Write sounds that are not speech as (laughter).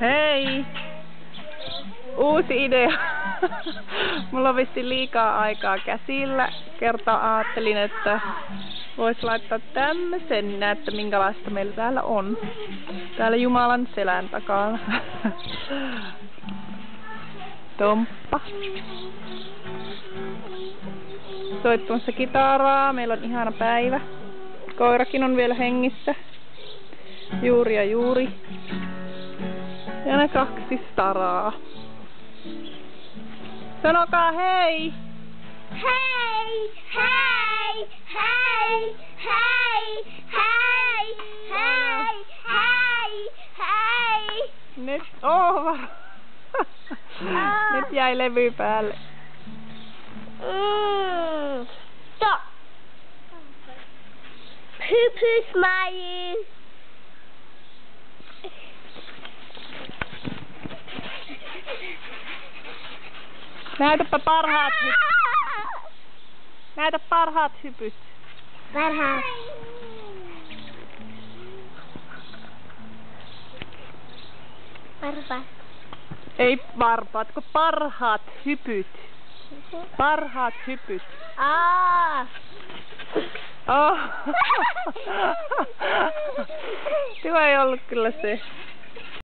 Hei! Uusi idea. (laughs) Mulla on vissi liikaa aikaa käsillä. Kerta ajattelin, että vois laittaa tämmösen, että minkälaista meillä täällä on. Täällä Jumalan selän takana. (laughs) Tomppa. Soittamassa kitaraa. Meillä on ihana päivä. Koirakin on vielä hengissä. Juuri ja juuri. Ja ne kaksi staraa. Sanokaa hei! Hei, hei, hei, hei, hei, hei, hei, hei. Nyt over. Nyt jäi levy päälle. Mm. Stop. Poo poo Näytäpä parhaat hypyt. Näytä parhaat hypyt. Parhaat. Parhaat. Ei varpaat, kun parhaat hypyt. Parhaat hypyt. Aa. Oh. (laughs) Tuo ei ollut kyllä se.